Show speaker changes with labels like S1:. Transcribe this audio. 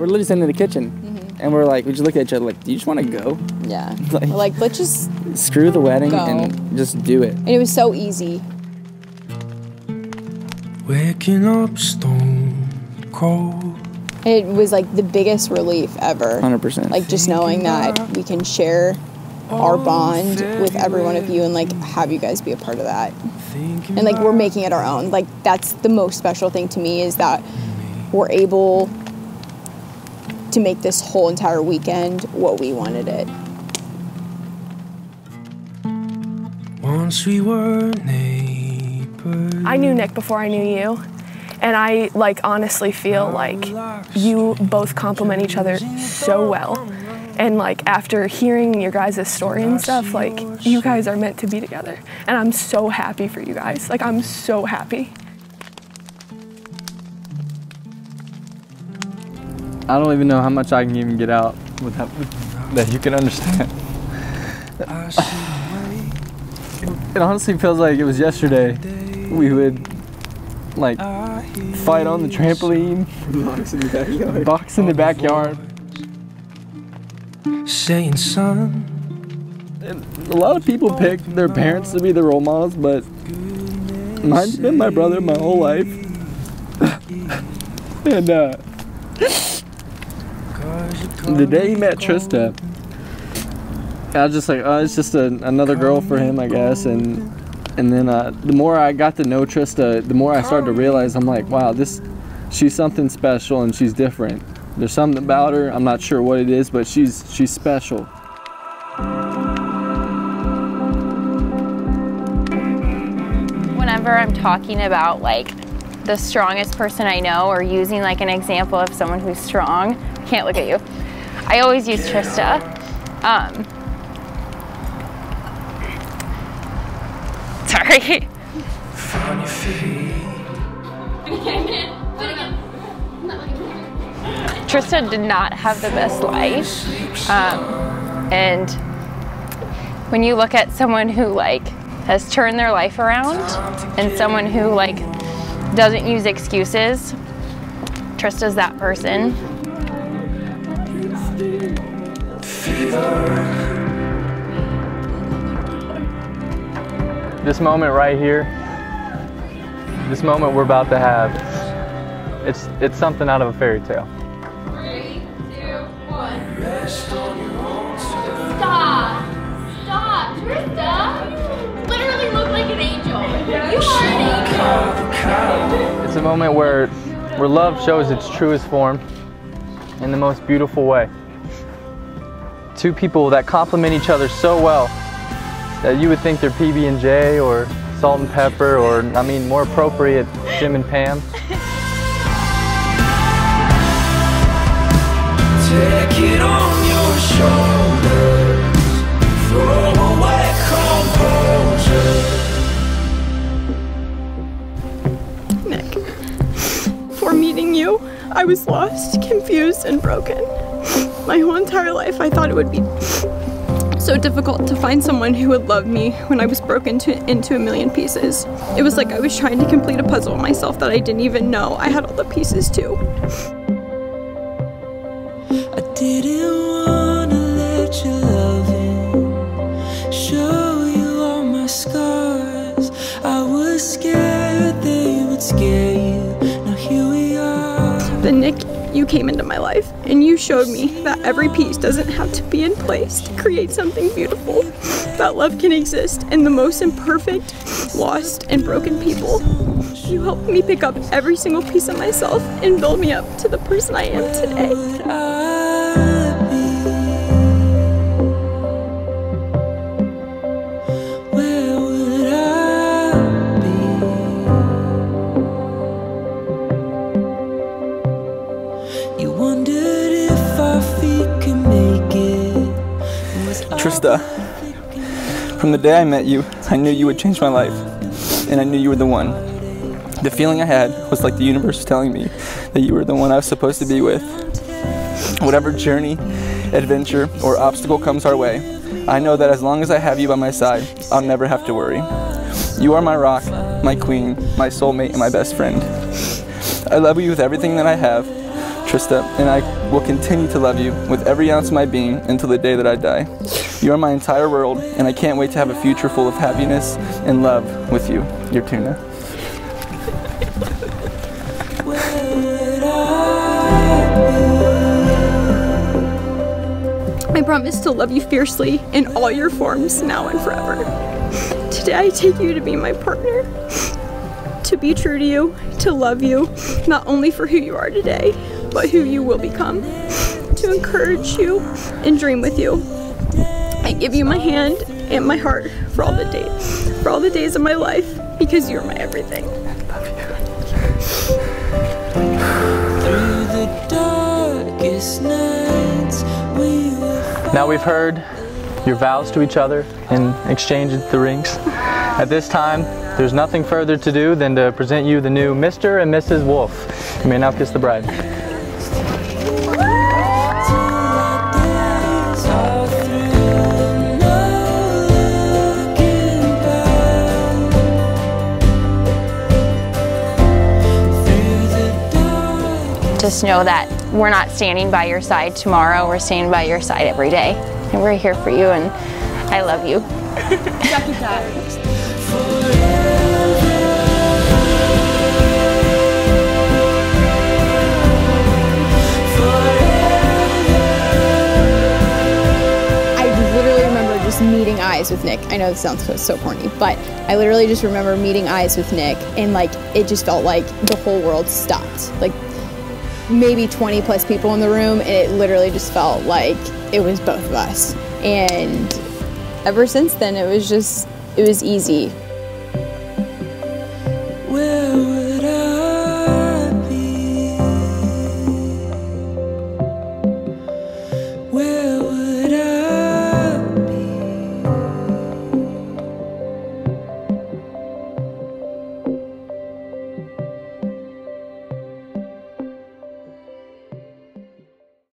S1: We're literally sitting in the kitchen, mm-hmm. and we're like, we just look at each other like, do you just want to go?
S2: Yeah.
S1: Like-
S2: We're like, let's just.
S1: Screw the wedding
S2: Go.
S1: and just do it.
S2: And it was so easy.
S3: Waking up stone cold.
S2: It was like the biggest relief ever.
S1: 100%.
S2: Like just knowing that we can share our oh, bond with every one of you and like have you guys be a part of that. And like we're making it our own. Like that's the most special thing to me is that we're able to make this whole entire weekend what we wanted it.
S3: once we were neighbors.
S4: I knew Nick before I knew you. And I like honestly feel like you both complement each other so well. And like after hearing your guys' story and stuff, like you guys are meant to be together. And I'm so happy for you guys. Like I'm so happy.
S5: I don't even know how much I can even get out without that you can understand. It honestly feels like it was yesterday. We would like fight on the trampoline, box in the backyard.
S3: Saying, son,
S5: A lot of people pick their parents to be the role models, but mine's been my brother my whole life. and uh, the day he met Trista, I was just like, oh, it's just a, another girl for him, I guess. And and then uh, the more I got to know Trista, the more I started to realize I'm like, wow, this, she's something special and she's different. There's something about her. I'm not sure what it is, but she's she's special.
S6: whenever I'm talking about like the strongest person I know or using like an example of someone who's strong, I can't look at you. I always use Trista. Um, sorry. Trista did not have the best life. Um, and when you look at someone who like has turned their life around and someone who like doesn't use excuses, Trista's that person.
S5: this moment right here, this moment we're about to have, it's it's something out of a fairy tale.
S7: Stop! Stop! Trista! Literally look like an angel. You are an angel.
S5: It's a moment where where love shows its truest form in the most beautiful way. Two people that complement each other so well that you would think they're PB and J or Salt and Pepper or I mean more appropriate Jim and Pam.
S4: Nick. Before meeting you, I was lost, confused, and broken. My whole entire life, I thought it would be so difficult to find someone who would love me when I was broken to, into a million pieces. It was like I was trying to complete a puzzle myself that I didn't even know I had all the pieces to. Then, Nick, you came into my life and you showed me that every piece doesn't have to be in place to create something beautiful. That love can exist in the most imperfect, lost, and broken people. You helped me pick up every single piece of myself and build me up to the person I am today.
S1: Trista, from the day I met you, I knew you would change my life, and I knew you were the one. The feeling I had was like the universe telling me that you were the one I was supposed to be with. Whatever journey, adventure, or obstacle comes our way, I know that as long as I have you by my side, I'll never have to worry. You are my rock, my queen, my soulmate, and my best friend. I love you with everything that I have, Trista, and I will continue to love you with every ounce of my being until the day that I die. You are my entire world, and I can't wait to have a future full of happiness and love with you. Your tuna.
S4: I promise to love you fiercely in all your forms, now and forever. Today I take you to be my partner, to be true to you, to love you, not only for who you are today, but who you will become, to encourage you and dream with you. I give you my hand and my heart for all the days, for all the days of my life, because you're my everything.
S8: Now we've heard your vows to each other and exchanged the rings. At this time, there's nothing further to do than to present you the new Mr. and Mrs. Wolf. You may now kiss the bride.
S6: Just know that we're not standing by your side tomorrow, we're standing by your side every day. And we're here for you, and I love you.
S2: I literally remember just meeting eyes with Nick. I know this sounds so, so corny, but I literally just remember meeting eyes with Nick and like it just felt like the whole world stopped. Like maybe 20 plus people in the room and it literally just felt like it was both of us. And ever since then it was just it was easy.